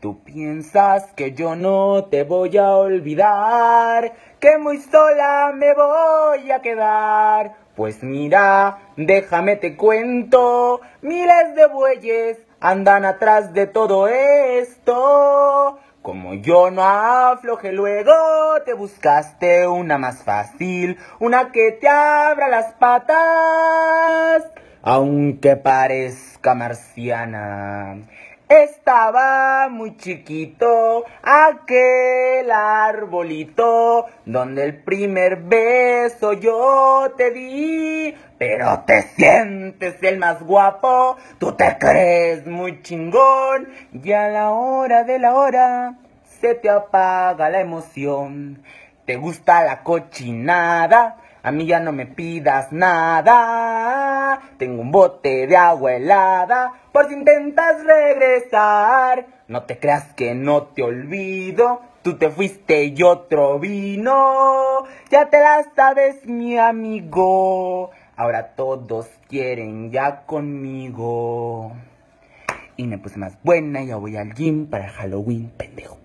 Tú piensas que yo no te voy a olvidar, que muy sola me voy a quedar. Pues mira, déjame te cuento, miles de bueyes andan atrás de todo esto. Como yo no afloje luego, te buscaste una más fácil, una que te abra las patas, aunque parezca marciana. Estaba muy chiquito aquel arbolito donde el primer beso yo te di. Pero te sientes el más guapo, tú te crees muy chingón y a la hora de la hora se te apaga la emoción. Te gusta la cochinada, a mí ya no me pidas nada. Tengo un bote de agua helada por si intentas regresar. No te creas que no te olvido. Tú te fuiste y otro vino. Ya te la sabes, mi amigo. Ahora todos quieren ya conmigo. Y me puse más buena ya voy al gym para Halloween, pendejo.